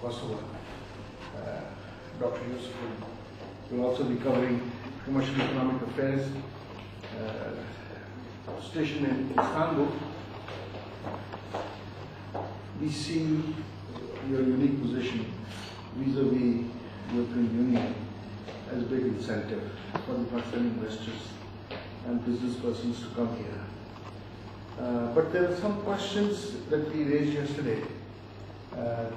Kosovo. Uh, Dr. Yusuf will, also be covering commercial economic affairs, uh, stationed in Istanbul. We see your unique position vis-a-vis European Union as a big incentive for the Pakistani investors and business persons to come here. Uh, but there are some questions that we raised yesterday. Uh,